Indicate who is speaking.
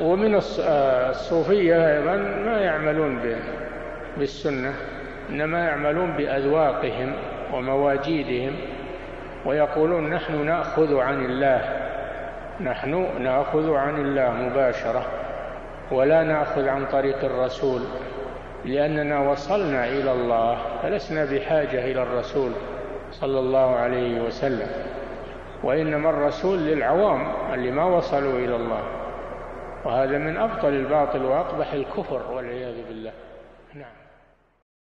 Speaker 1: ومن الصوفية أيضا ما يعملون بالسنة إنما يعملون بأذواقهم ومواجيدهم ويقولون نحن نأخذ عن الله نحن نأخذ عن الله مباشرة ولا نأخذ عن طريق الرسول لأننا وصلنا إلى الله فلسنا بحاجة إلى الرسول صلى الله عليه وسلم وإنما الرسول للعوام اللي ما وصلوا إلى الله. وهذا من أبطل الباطل وأقبح الكفر والعياذ بالله. نعم.